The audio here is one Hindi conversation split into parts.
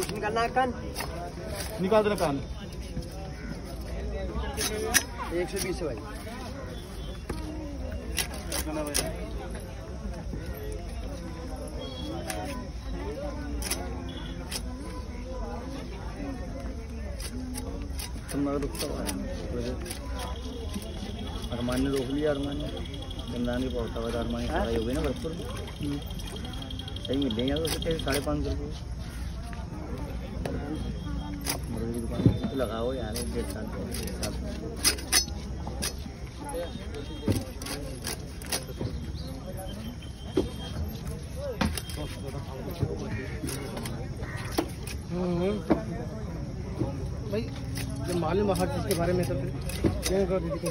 कुछ निकालना है कान? निकाल देना कान। एक सौ बीस है भाई। तुम्हारा हुआ अरमान ने रोक लिया अरमान ने। रमज़ान की पहुँचता हुआ अरमान की सगाई हो गई ना भरतपुर सही मिल जाएँगे तो साढ़े पाँच सौ रुपये मुर्गे की दुकान में तो लगाओ यार डेढ़ भाई, जब मालूम हर चीज़ के बारे में तो फिर क्या कर दीदी को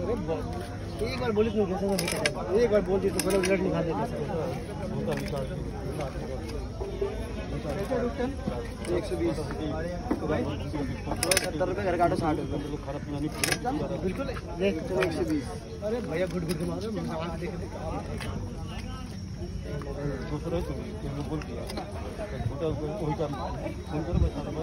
एक बार बोली तुम कैसे में होता एक बार बोल दी तो बड़े उलट निकाल देते। एक सौ बीस सत्तर रुपये घर काटो साठ रुपये बिल्कुल। एक सौ बीस अरे भैया गुड गुड मारो, मैं दूसरा तो बोल दिया वही काम फ़ोन करो फ़ोन रखवा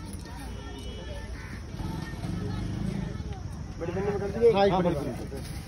में